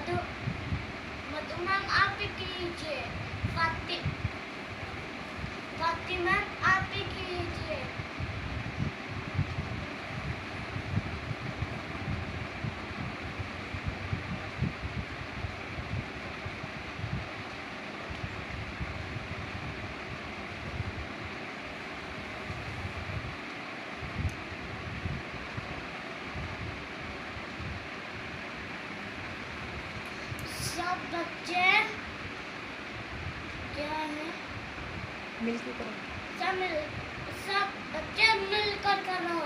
મધુ મધુનામ આપી છે. ફાતિ बच्चे क्या है? मिलकर सब मिल सब बच्चे मिलकर करो